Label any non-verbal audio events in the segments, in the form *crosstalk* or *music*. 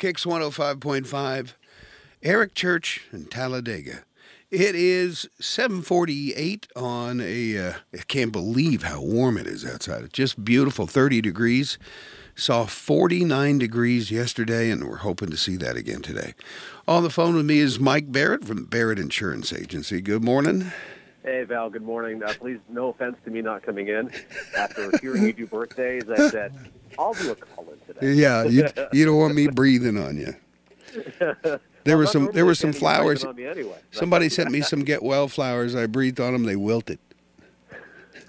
Kicks 105.5, Eric Church in Talladega. It is 748 on a, uh, I can't believe how warm it is outside. It's just beautiful, 30 degrees. Saw 49 degrees yesterday, and we're hoping to see that again today. On the phone with me is Mike Barrett from Barrett Insurance Agency. Good morning. Hey, Val, good morning. Uh, please, no offense to me not coming in. After hearing you do birthdays, I said, I'll do a call. Yeah, you, *laughs* you don't want me breathing on you. There were some there were some flowers. on me anyway. Somebody sent me some get well flowers. I breathed on them, they wilted. *laughs*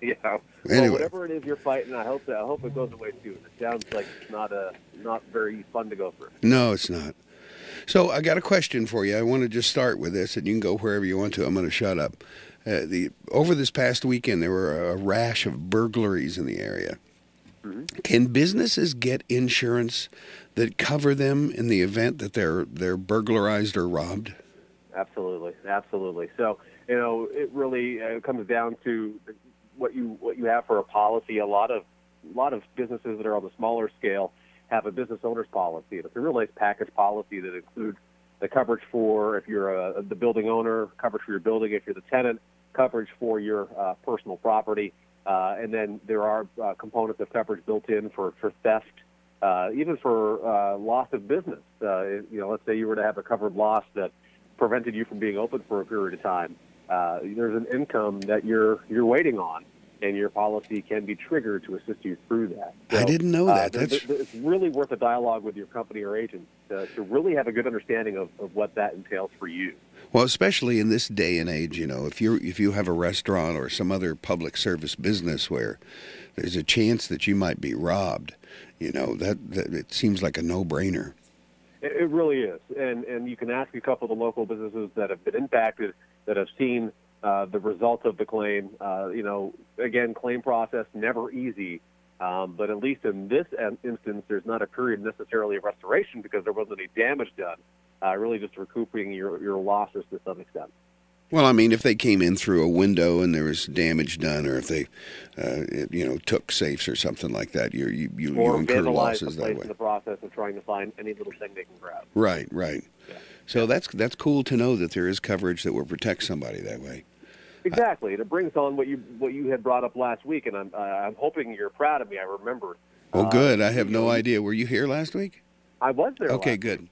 yeah. Well, Anyway. whatever it is you're fighting, I hope that I hope it goes away soon. It sounds like it's not a not very fun to go through. No, it's not. So I got a question for you. I want to just start with this, and you can go wherever you want to. I'm going to shut up. Uh, the over this past weekend, there were a rash of burglaries in the area. Can businesses get insurance that cover them in the event that they're they're burglarized or robbed? Absolutely, absolutely. So you know, it really uh, comes down to what you what you have for a policy. A lot of a lot of businesses that are on the smaller scale have a business owner's policy. It's a real nice package policy that includes the coverage for if you're a, the building owner, coverage for your building if you're the tenant, coverage for your uh, personal property, uh, and then there are uh, components of coverage built in for for theft, uh, even for uh, loss of business. Uh, you know, let's say you were to have a covered loss that prevented you from being open for a period of time. Uh, there's an income that you're you're waiting on, and your policy can be triggered to assist you through that. I didn't know that. That's- it's really worth a dialogue with your company or agent to, to really have a good understanding of, of what that entails for you. Well, especially in this day and age, you know, if you if you have a restaurant or some other public service business where there's a chance that you might be robbed, you know, that, that it seems like a no-brainer. It, it really is, and and you can ask a couple of the local businesses that have been impacted that have seen uh, the result of the claim. Uh, you know, again, claim process never easy, um, but at least in this instance, there's not a period necessarily of restoration because there wasn't any damage done. Uh, really, just recouping your your losses to some extent. Well, I mean, if they came in through a window and there was damage done, or if they, uh, you know, took safes or something like that, you you you, you incur the losses that way. in the process of trying to find any little thing they can grab. Right, right. Yeah. So that's that's cool to know that there is coverage that will protect somebody that way. Exactly, and it brings on what you what you had brought up last week, and I'm uh, I'm hoping you're proud of me. I remembered. Well, Uh, good. I have no idea. Were you here last week? I was there. Okay, good.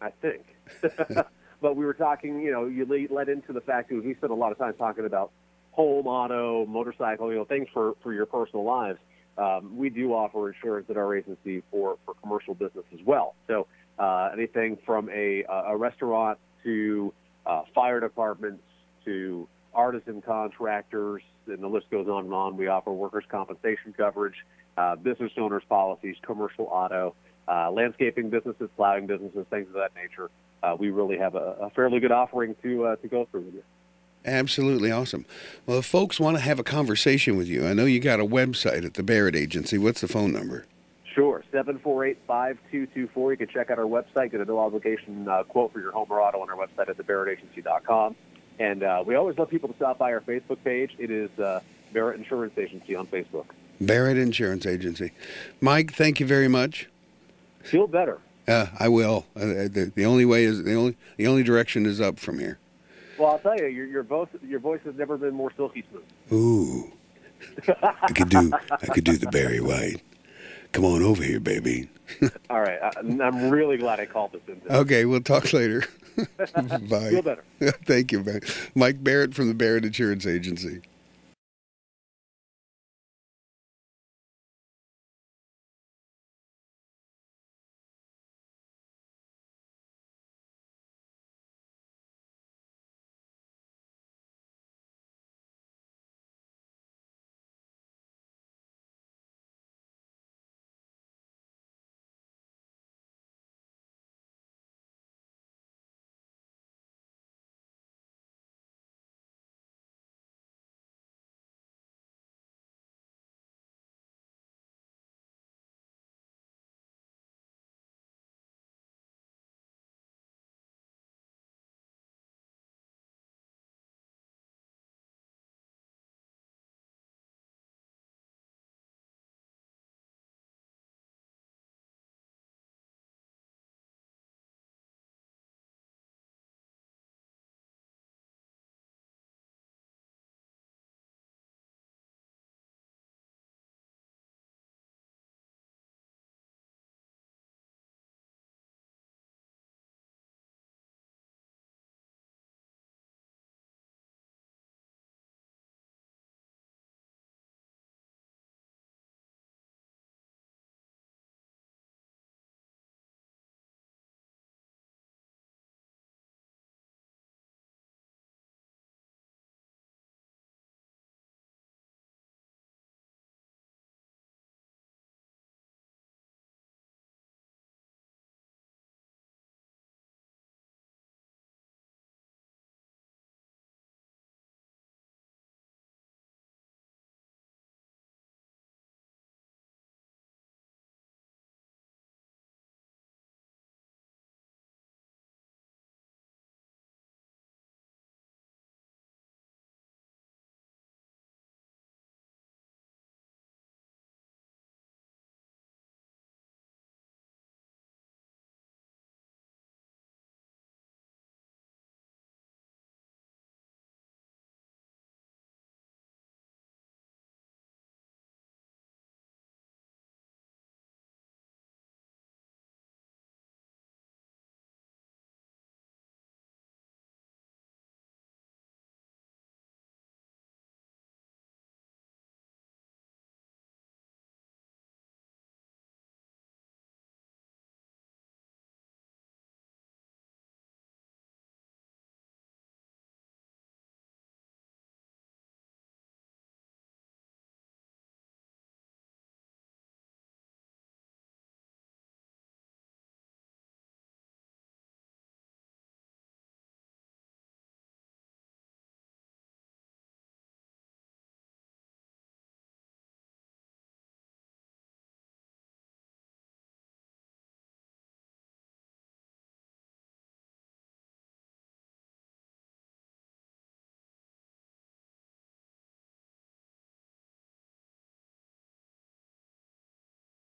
I think. *laughs* but we were talking, you know, you le- led into the fact that we spent a lot of time talking about home, auto, motorcycle, you know, things for, for your personal lives. Um, we do offer insurance at our agency for, for commercial business as well. So uh, anything from a, a restaurant to uh, fire departments to artisan contractors, and the list goes on and on. We offer workers' compensation coverage, uh, business owners policies, commercial auto, uh, landscaping businesses, plowing businesses, things of that nature. Uh, we really have a, a fairly good offering to uh, to go through with you. Absolutely awesome. Well, if folks want to have a conversation with you, I know you got a website at the Barrett Agency. What's the phone number? Sure, seven four eight five two two four. You can check out our website, get a no obligation uh, quote for your home or auto on our website at thebarrettagency.com. And uh, we always love people to stop by our Facebook page. It is uh, Barrett Insurance Agency on Facebook. Barrett Insurance Agency. Mike, thank you very much. Feel better. Uh, I will. Uh, the, the only way is the only the only direction is up from here. Well, I'll tell you, your your voice your voice has never been more silky smooth. Ooh, I could do I could do the Barry White. Come on over here, baby. *laughs* All right, I, I'm really glad I called this in. today. Okay, we'll talk later. *laughs* Bye. Feel better. *laughs* Thank you, man. Mike Barrett from the Barrett Insurance Agency.